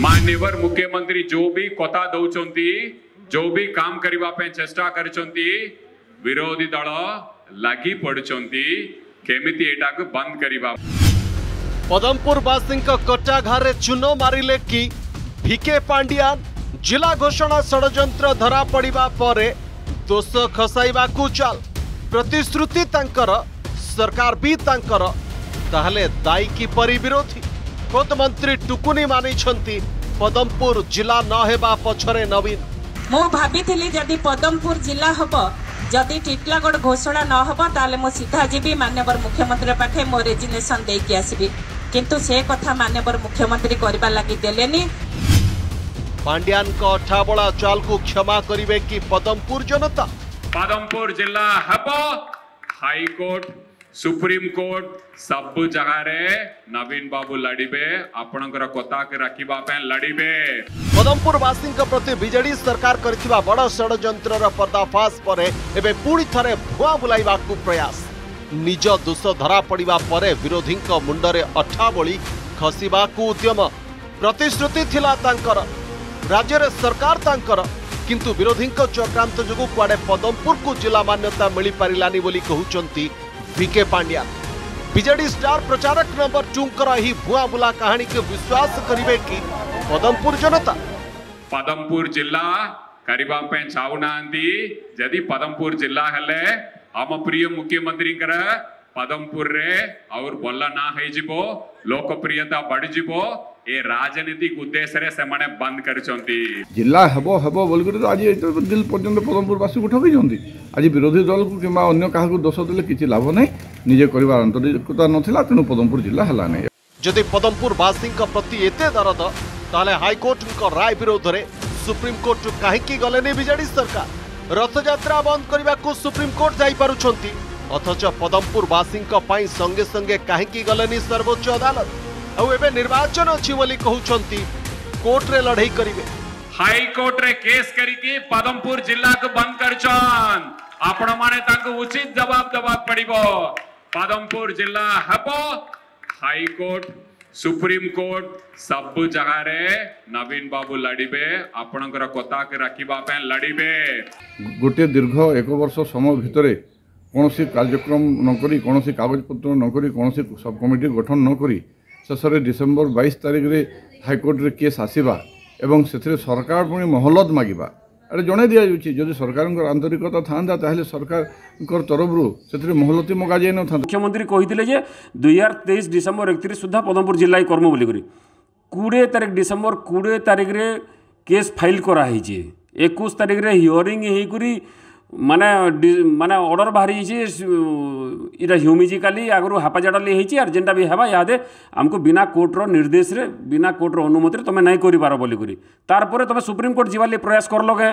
मान्यवर मुख्यमंत्री जो भी कथा दौरान जो भी काम करने चेष्टा कर विरोधी दल लग पड़ुंट केमी बंद करवा पदमपुरवासी कटाघारे चून मारे कि भिके पांडिया जिला घोषणा ষড়যন্ত্র धरा पड़ा पर दोष खसाइवा চাল প্রতিশ্রুতি তাঁকর সরকার বি दायी তাহলে দায়ী খোদ ମନ୍ତ୍ରୀ ଟୁକୁନି ମାନିଛନ୍ତି ପଦମପୁର ଜିଲ୍ଲା ନ ହେବା ପଛରେ ନବୀନ ମୁଁ ଭାବିଥିଲି ଯଦି ପଦମପୁର ଜିଲ୍ଲା ହେବ ଯଦି ଟିଟଲାଗଡ଼ ଘୋଷଣା ନ ହେବ ତାହେଲେ ମୁଁ ସିଧା ଯିବି ମାନ୍ୟବର ମୁଖ୍ୟମନ୍ତ୍ରୀ ପାଖେ ମୋ ରେଜିନେସନ୍ ଦେଇକି ଆସିବି କିନ୍ତୁ ସେ କଥା ମାନ୍ୟବର ମୁଖ୍ୟମନ୍ତ୍ରୀ କରିବା ଲାଗି ଦେଲେନି ପାଣ୍ଡିଆନଙ୍କ ଅଠାବଳା ଚାଲକୁ କ୍ଷମା କରିବେ କି ପଦମପୁର ଜନତା ପଦମପୁର ଜିଲ୍ଲା ହେବ ହାଇକୋର୍ଟ सुप्रीम कोर्ट सब जगह रे नवीन बाबू लड़बे आपण कथा के रखा लड़बे पदमपुर वासी प्रति बीजेडी सरकार कर पर्दाफाश पर भुआ बुलाइवा प्रयास निज दोष धरा पड़ा पर विरोधी मुंडे अठावली खसवा को उद्यम प्रतिश्रुति राज्य सरकार किंतु विरोधी चक्रांत जो कड़े पदमपुर को जिला मान्यता मिल पारानी कहते वीके पांड्या ବିଜେଡି ଷ୍ଟାର ପ୍ରଚାରକ ନମ୍ବର ଟୁଙ୍କର ଏହି ଭୁଆ ବୁଲା କାହାଣୀକୁ ବିଶ୍ୱାସ କରିବେ କି ପଦମପୁର ଜନତା ପଦମପୁର ଜିଲ୍ଲା କରିବା ପାଇଁ ଚାହୁଁନାହାନ୍ତି ଯଦି ପଦମପୁର ଜିଲ୍ଲା ହେଲେ ଆମ ପ୍ରିୟ ମୁଖ୍ୟମନ୍ତ୍ରୀଙ୍କର ପଦମପୁରରେ ଆହୁରି ଭଲ ନାଁ ହେଇଯିବ ଲୋକପ୍ରିୟତା ବଢ଼ିଯିବ ये राजनीतिक उद्देश्य से मैंने बंद करछंती जिला हेबो हेबो बोल कर आज दिल पर्यंत परमपुरवासी को आज विरोधी दल को किंबा दोष देले किछि लाभ नै निजे करिवार आंतरिकता नथिला तेनु पदमपुर जिला हला जदि पदमपुरवासी प्रति एते दरद ताले हाईकोर्ट राय विरोध रे सुप्रीम कोर्ट काहेकि गलेनी सरकार रथयात्रा बंद करने को सुप्रीम कोर्ट अथच पदमपुरवासी संगे संगे काहेकि गलेनी सर्वोच्च अदालत ଆଉ ଏବେ ନିର୍ବାଚନ ଅଛି ବୋଲି କହୁଛନ୍ତି କୋର୍ଟରେ ଲଢ଼େଇ କରିବେ ହାଇକୋର୍ଟରେ କେସ୍ କରିକି ପଦମପୁର ଜିଲ୍ଲାକୁ ବନ୍ଦ କରିଛନ୍ ଆପଣମାନେ ତାଙ୍କୁ ଉଚିତ ଜବାବ ଦେବାକୁ ପଡ଼ିବ ପଦମପୁର ଜିଲ୍ଲା ହେବ ହାଇକୋର୍ଟ ସୁପ୍ରିମକୋର୍ଟ ସବୁ ଜାଗାରେ ନବୀନ ବାବୁ ଲଢ଼ିବେ ଆପଣଙ୍କର କଥାକୁ ରଖିବା ପାଇଁ ଲଢ଼ିବେ ଗୋଟିଏ ଦୀର୍ଘ ଏକ ବର୍ଷ ସମୟ ଭିତରେ କୌଣସି କାର୍ଯ୍ୟକ୍ରମ ନକରି କୌଣସି କାଗଜପତ୍ର ନକରି କୌଣସି ସବ୍ କମିଟି ଗଠନ ନକରି ଶେଷରେ ଡିସେମ୍ବର ବାଇଶ ତାରିଖରେ ହାଇକୋର୍ଟରେ କେସ୍ ଆସିବା ଏବଂ ସେଥିରେ ସରକାର ପୁଣି ମହଲତ ମାଗିବା ଏଇଟା ଜଣାଇ ଦିଆଯାଉଛି ଯଦି ସରକାରଙ୍କର ଆନ୍ତରିକତା ଥାଆନ୍ତା ତାହେଲେ ସରକାରଙ୍କ ତରଫରୁ ସେଥିରେ ମହଲତି ମଗାଯାଇ ନଥାନ୍ତା ମୁଖ୍ୟମନ୍ତ୍ରୀ କହିଥିଲେ ଯେ ଦୁଇହଜାର ତେଇଶ ଡିସେମ୍ବର ଏକତିରିଶ ସୁଦ୍ଧା ପଦମପୁର ଜିଲ୍ଲା କର୍ମ ବୋଲିକରି କୋଡ଼ିଏ ତାରିଖ ଡିସେମ୍ବର କୋଡ଼ିଏ ତାରିଖରେ କେସ୍ ଫାଇଲ୍ କରାହେଇଛି ଏକୋଇଶ ତାରିଖରେ ହିୟରିଂ ହେଇକରି ମାନେ ମାନେ ଅର୍ଡ଼ର୍ ବାହାରି ଯାଇଛେ ଇଟା ହ୍ୟୁମିଜିକାଲି ଆଗରୁ ହାପାଜାଡ଼ାଲି ହେଇଛି ଆର୍ ଯେନ୍ଟା ବି ହେବା ଇହାଦେ ଆମକୁ ବିନା କୋର୍ଟର ନିର୍ଦ୍ଦେଶରେ ବିନା କୋର୍ଟର ଅନୁମତିରେ ତମେ ନାଇଁ କରିପାର ବୋଲିକରି ତାର୍ପରେ ତମେ ସୁପ୍ରିମକୋର୍ଟ ଯିବାର ଲାଗି ପ୍ରୟାସ କରଲକେ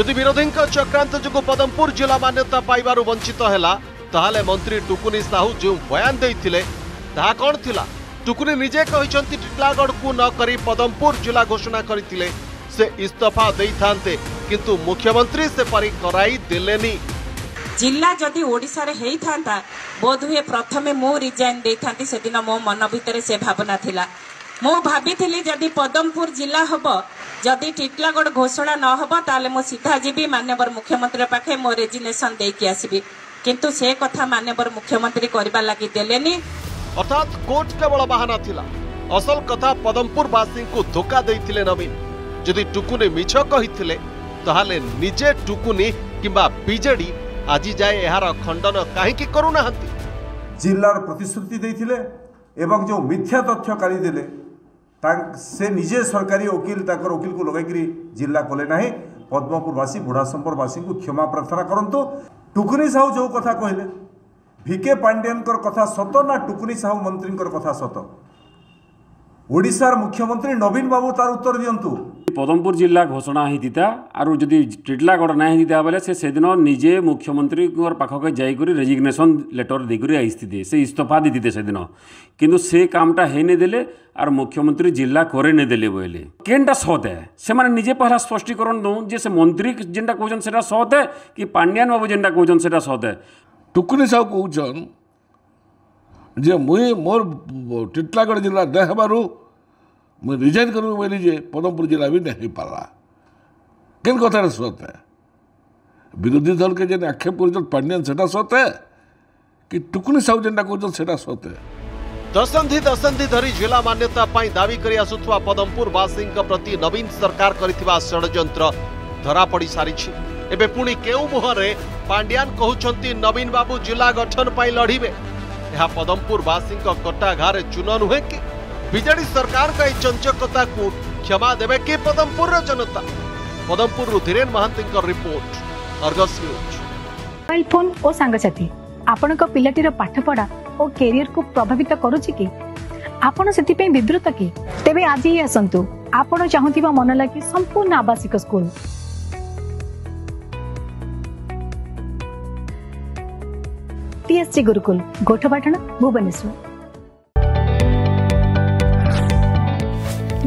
ଯଦି ବିରୋଧୀଙ୍କ ଚକ୍ରାନ୍ତ ଯୋଗୁଁ ପଦମପୁର ଜିଲ୍ଲା ମାନ୍ୟତା ପାଇବାରୁ ବଞ୍ଚିତ ହେଲା ତାହେଲେ ମନ୍ତ୍ରୀ ଟୁକୁନି ସାହୁ ଯେଉଁ ବୟାନ ଦେଇଥିଲେ ତାହା କ'ଣ ଥିଲା ଟୁକୁନି ନିଜେ କହିଛନ୍ତି ଟିଟିଲାଗଡ଼କୁ ନ କରି ପଦମପୁର ଜିଲ୍ଲା ଘୋଷଣା କରିଥିଲେ ସେ ଇସ୍ତଫା ଦେଇଥାନ୍ତେ କିନ୍ତୁ ମୁଖ୍ୟମନ୍ତ୍ରୀ ସେପରି କରାଇ ଦେଲେନି ଜିଲ୍ଲା ଯଦି ଓଡ଼ିଶାରେ ହେଇଥାନ୍ତା ବୋଧ ହୁଏ ପ୍ରଥମେ ମୁଁ ରିଜାଇନ୍ ଦେଇଥାନ୍ତି ସେଦିନ ମୋ ମନ ଭିତରେ ସେ ଭାବନା ଥିଲା ମୁଁ ଭାବିଥିଲି ଯଦି ପଦମପୁର ଜିଲ୍ଲା ହବ ଯଦି ଟିଟିଲାଗଡ଼ ଘୋଷଣା ନ ହବ ତାହେଲେ ମୁଁ ସିଧା ଯିବି ମାନ୍ୟବର ମୁଖ୍ୟମନ୍ତ୍ରୀ ପାଖେ ମୋ ରେଜିଗ୍ନେସନ ଦେଇକି ଆସିବି କିନ୍ତୁ ସେ କଥା ମାନ୍ୟବର ମୁଖ୍ୟମନ୍ତ୍ରୀ କରିବା ଲାଗି ଦେଲେନି ଅର୍ଥାତ୍ କୋର୍ଟ କେବଳ ବାହାନା ଥିଲା ଅସଲ କଥା ପଦମପୁର ବାସୀଙ୍କୁ ଧୋକା ଦେଇଥିଲେ ନବୀନ ଯଦି ଟୁକୁନି ମିଛ କହିଥିଲେ তাহলে ନିଜେ ଟୁକୁନି କିମ୍ବା ବିଜେଡି ଆଜି ଯାଏ ଏହାର ଖଣ୍ଡନ କାହିଁକି କରୁନାହାନ୍ତି ଜିଲ୍ଲାର ପ୍ରତିଶ୍ରୁତି ଦେଇଥିଲେ ଏବଂ ଯେଉଁ ମିଥ୍ୟା ତଥ୍ୟ କାଢ଼ି ଦେଲେ ସେ ନିଜେ ସରକାରୀ ଓକିଲ ତାଙ୍କର ଓକିଲକୁ ଲଗାଇକରି ଜିଲ୍ଲା କଲେ ନାହିଁ ପଦ୍ମପୁରବାସୀ ବୁଢ଼ାଶମ୍ପରବାସୀଙ୍କୁ କ୍ଷମା ପ୍ରାର୍ଥନା କରନ୍ତୁ ଟୁକୁନି ସାହୁ ଯେଉଁ କଥା କହିଲେ ଭିକେ ପାଣ୍ଡିଆନଙ୍କର କଥା ସତ ନା ଟୁକୁନି ସାହୁ ମନ୍ତ୍ରୀଙ୍କର କଥା ସତ ଓଡ଼ିଶାର ମୁଖ୍ୟମନ୍ତ୍ରୀ ନବୀନ ବାବୁ ତାର ଉତ୍ତର ଦିଅନ୍ତୁ ପଦମପୁର ଜିଲ୍ଲା ଘୋଷଣା ହେଇଥିଲା ଆରୁ ଯଦି ଟିଟିଲାଗଡ଼ ନାଇଁ ହେଇଥିଲା ବେଲେ ସେ ସେଦିନ ନିଜେ ମୁଖ୍ୟମନ୍ତ୍ରୀଙ୍କର ପାଖକେ ଯାଇକରି ରେଜିଗ୍ନେସନ୍ ଲେଟର୍ ଦେଇକରି ଆସିଥିଲେ ସେ ଇସ୍ତଫା ଦେଇଥିଲେ ସେଦିନ କିନ୍ତୁ ସେ କାମଟା ହେଇନେଇଦେଲେ ଆର୍ ମୁଖ୍ୟମନ୍ତ୍ରୀ ଜିଲ୍ଲା କରେଇ ନେଇଦେଲେ ବୋଇଲେ କେନ୍ଟା ସତ୍ ହେ ସେମାନେ ନିଜେ ପହିଲା ସ୍ପଷ୍ଟୀକରଣ ଦଉନ୍ ଯେ ସେ ମନ୍ତ୍ରୀ ଯେନ୍ଟା କହୁଛନ୍ ସେଟା ସତ୍ ହେ କି ପାଣ୍ଡିଆନ ବାବୁ ଯେନ୍ଟା କହୁଛନ୍ ସେଟା ସତ୍ ହେ ଟୁକୁନି ସାହୁ କହୁଛନ୍ ଯେ ମୁଇଁ ମୋର ଟିଟିଲାଗଡ଼ ଜିଲ୍ଲା ନାଇଁ ହେବାରୁ मुझे रिजाइन करूँ मैं लीजिए पदमपुर जिला भी नहीं पाला किन कथा सत है विरोधी दल के जेन आक्षेप कर तो पांडियान से सत है कि टुकुनी साहू जेनटा कर तो सत है दशंधि दशंधि धरी जिला मान्यता दावी कर आसुवा पदमपुरवासी प्रति नवीन सरकार षड्यंत्र धरा पड़ सारी एवं पुणी केउ मुहरे पांडियान कहते नवीन बाबू जिला गठन पर लड़े यह ପଦମପୁରବାସୀଙ୍କ କଟା ଘାରେ ଚୂନ ନୁହେଁ କି ବିଜେଡି ସରକାରଙ୍କ ଏହି ଚଞ୍ଚକତାକୁ କ୍ଷମା ଦେବେ କି ପଦମପୁରର ଜନତା ପଦମପୁରରୁ ଧୀରେନ ମହାନ୍ତିଙ୍କ report Argus News mobile phone ଓ ସାଙ୍ଗସାଥୀ ଆପଣଙ୍କ ପିଲାଟିର ପାଠପଢା ଓ କ୍ୟାରିୟରକୁ ପ୍ରଭାବିତ କରୁଛି କି ଆପଣ ସେଥିପାଇଁ ବିବ୍ରତ କି ତେବେ ଆଜି ହିଁ ଆସନ୍ତୁ ଆପଣ ଚାହୁଁଥିବା ମନ ଲାଗି ସମ୍ପୂର୍ଣ୍ଣ ଆବାସିକ ସ୍କୁଲ টিএসসি গুরুকুল গোঠপাটনা ভুবনেশ্বর